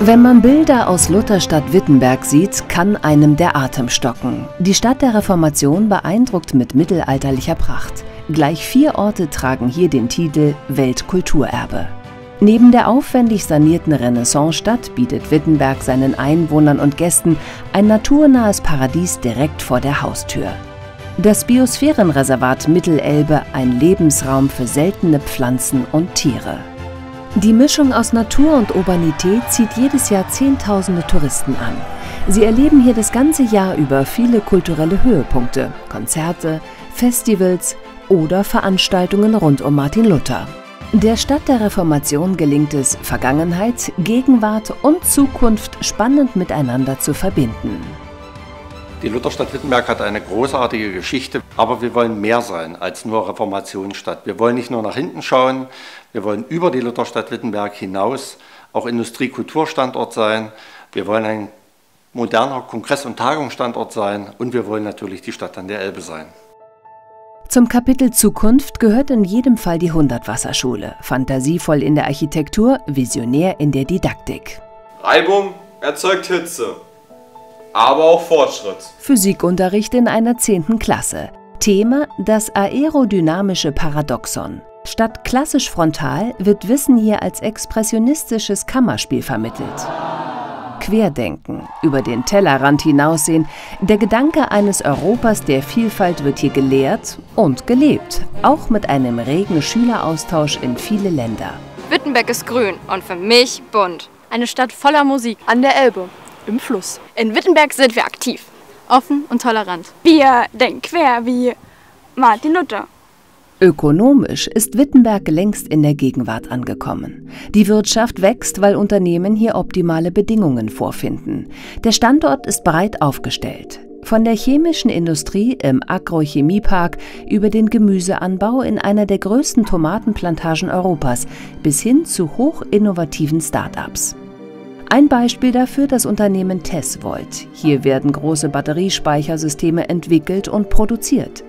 Wenn man Bilder aus Lutherstadt Wittenberg sieht, kann einem der Atem stocken. Die Stadt der Reformation beeindruckt mit mittelalterlicher Pracht. Gleich vier Orte tragen hier den Titel Weltkulturerbe. Neben der aufwendig sanierten Renaissancestadt bietet Wittenberg seinen Einwohnern und Gästen ein naturnahes Paradies direkt vor der Haustür. Das Biosphärenreservat Mittelelbe ein Lebensraum für seltene Pflanzen und Tiere. Die Mischung aus Natur und Urbanität zieht jedes Jahr Zehntausende Touristen an. Sie erleben hier das ganze Jahr über viele kulturelle Höhepunkte, Konzerte, Festivals oder Veranstaltungen rund um Martin Luther. Der Stadt der Reformation gelingt es, Vergangenheit, Gegenwart und Zukunft spannend miteinander zu verbinden. Die Lutherstadt Wittenberg hat eine großartige Geschichte, aber wir wollen mehr sein als nur Reformationsstadt. Wir wollen nicht nur nach hinten schauen, wir wollen über die Lutherstadt Wittenberg hinaus auch Industrie-Kulturstandort sein. Wir wollen ein moderner Kongress- und Tagungsstandort sein und wir wollen natürlich die Stadt an der Elbe sein. Zum Kapitel Zukunft gehört in jedem Fall die Hundertwasserschule. Fantasievoll in der Architektur, visionär in der Didaktik. Reibung erzeugt Hitze aber auch Fortschritt. Physikunterricht in einer 10. Klasse. Thema das aerodynamische Paradoxon. Statt klassisch frontal wird Wissen hier als expressionistisches Kammerspiel vermittelt. Querdenken, über den Tellerrand hinaussehen, der Gedanke eines Europas der Vielfalt wird hier gelehrt und gelebt, auch mit einem regen Schüleraustausch in viele Länder. Wittenberg ist grün und für mich bunt. Eine Stadt voller Musik an der Elbe im Fluss. In Wittenberg sind wir aktiv, offen und tolerant. Wir denken quer wie Martin Luther. Ökonomisch ist Wittenberg längst in der Gegenwart angekommen. Die Wirtschaft wächst, weil Unternehmen hier optimale Bedingungen vorfinden. Der Standort ist breit aufgestellt. Von der chemischen Industrie im Agrochemiepark über den Gemüseanbau in einer der größten Tomatenplantagen Europas bis hin zu hochinnovativen Start-ups. Ein Beispiel dafür das Unternehmen Tesvolt. Hier werden große Batteriespeichersysteme entwickelt und produziert.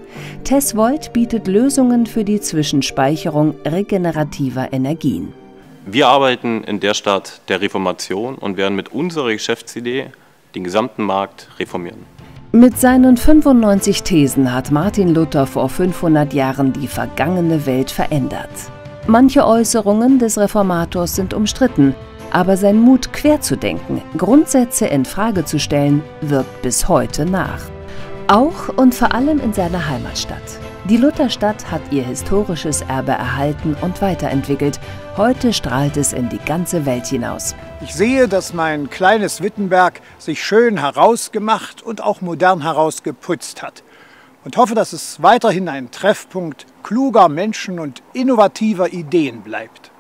Tesvolt bietet Lösungen für die Zwischenspeicherung regenerativer Energien. Wir arbeiten in der Stadt der Reformation und werden mit unserer Geschäftsidee den gesamten Markt reformieren. Mit seinen 95 Thesen hat Martin Luther vor 500 Jahren die vergangene Welt verändert. Manche Äußerungen des Reformators sind umstritten, aber sein Mut, quer zu denken, Grundsätze in Frage zu stellen, wirkt bis heute nach. Auch und vor allem in seiner Heimatstadt. Die Lutherstadt hat ihr historisches Erbe erhalten und weiterentwickelt. Heute strahlt es in die ganze Welt hinaus. Ich sehe, dass mein kleines Wittenberg sich schön herausgemacht und auch modern herausgeputzt hat. Und hoffe, dass es weiterhin ein Treffpunkt kluger Menschen und innovativer Ideen bleibt.